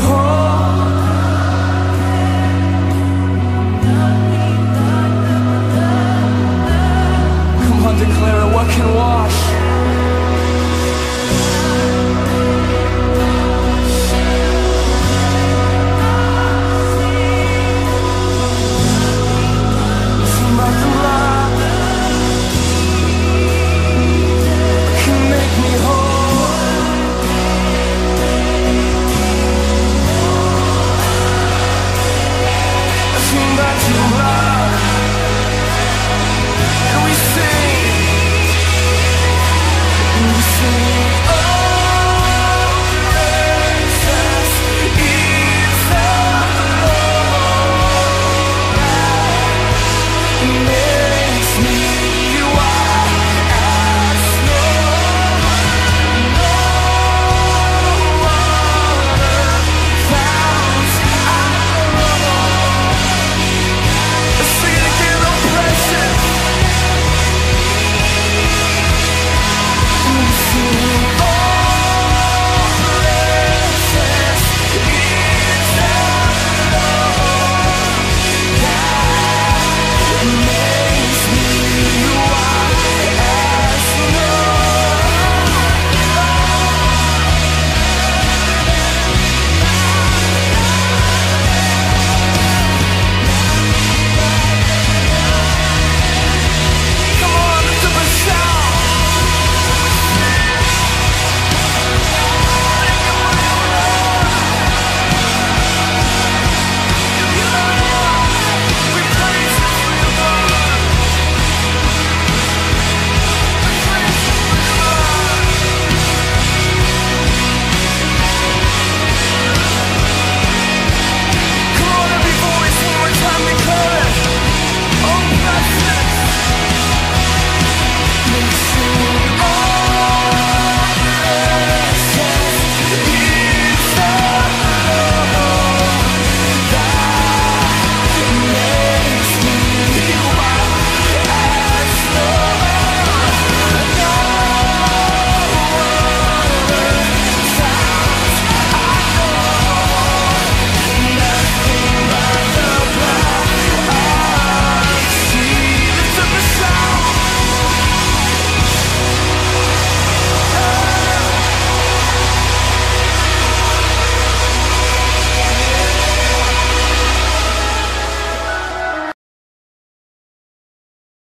hold